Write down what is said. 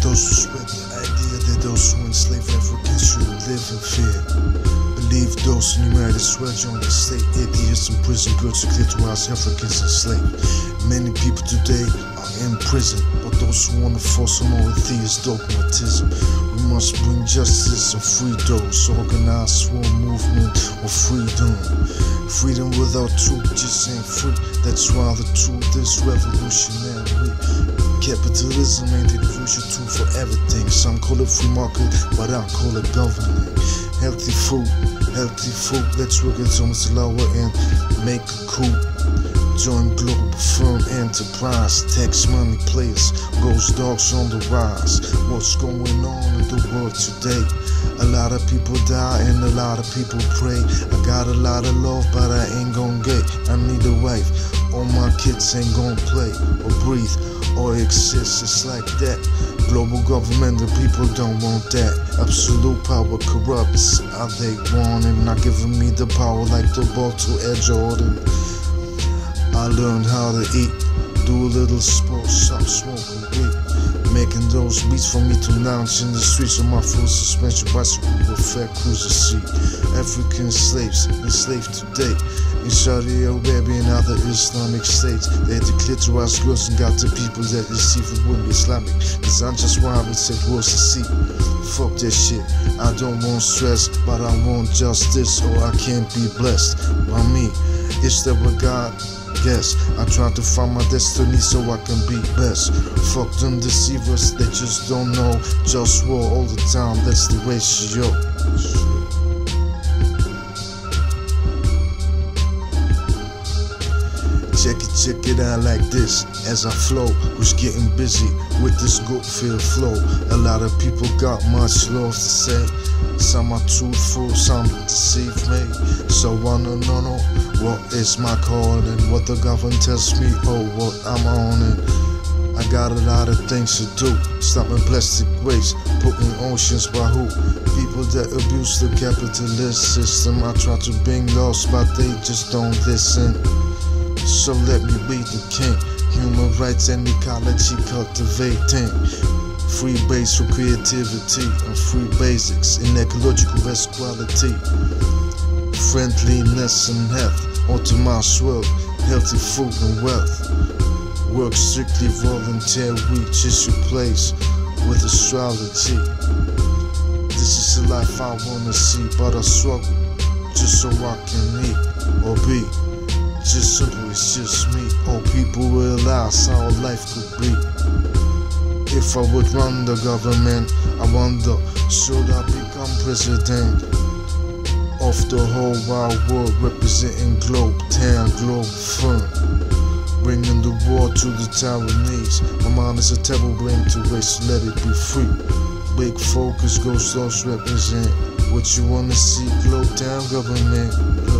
Those who spread the idea that those who enslave Africans should live in fear. Believe those in United States join the state. Atheists in prison, girls to clitorize Africans enslaved. Many people today are in prison, but those who want to force on all atheist dogmatism. We must bring justice and free those. Organize sworn movement of freedom. Freedom without truth just ain't free. That's why the truth is revolutionary. Capitalism ain't the crucial tool for everything. Some call it free market, but I call it government. Healthy food, healthy food. Let's work it almost lower and make a coup. Join Globalfirm enterprise. Tax money players, Ghostdogz on the rise. What's going on in the world today? A lot of people die and a lot of people pray. I got a lot of love, but I ain't gon' get. I need a wife. All my kids ain't gon' play or breathe or exist. It's like that. Global government, the people don't want that. Absolute power corrupts how they want it. Not giving me the power like the ball to Air Jordan. I learned how to eat, do a little sports, stop smoking weed. Making those beats for me to lounge in the streets on my full suspension bicycle with fat cruiser seat. African slaves enslaved today in Saudi Arabia and other Islamic states. They had the clitoris girls and got the people that deceive the women Islamic. Cause I'm just I would say words to see. Fuck that shit. I don't want stress, but I want justice or I can't be blessed by me. It's that what God Yes, I try to find my destiny so I can be best. Fuck them deceivers, they just don't know. Just war all the time, that's the ratio. Check it, check it out like this as I flow. Who's getting busy with this good feel flow? A lot of people got much love to say. Some are truthful, some deceive me. So I don't know what is my calling, what the government tells me, oh what I'm on. I got a lot of things to do. Stopping plastic waste, putting oceans by who? People that abuse the capitalist system. I try to bring laws, but they just don't listen. So let me be the king. Human rights and ecology cultivating. Free base for creativity and free basics in ecological best quality. Friendliness and health, optimized world, healthy food and wealth. Work strictly volunteer, we just replace with astrology. This is the life I wanna see, but I struggle just so I can eat or be. Just simple, it's just me. All people realize how life could be. If I would run the government, I wonder, should I become president of the whole wide world, representing Globe Town, Globe Firm, bringing the war to the Taiwanese. My mind is a terrible brain to waste, let it be free. Big focus goes those represent what you wanna see, Globetown government.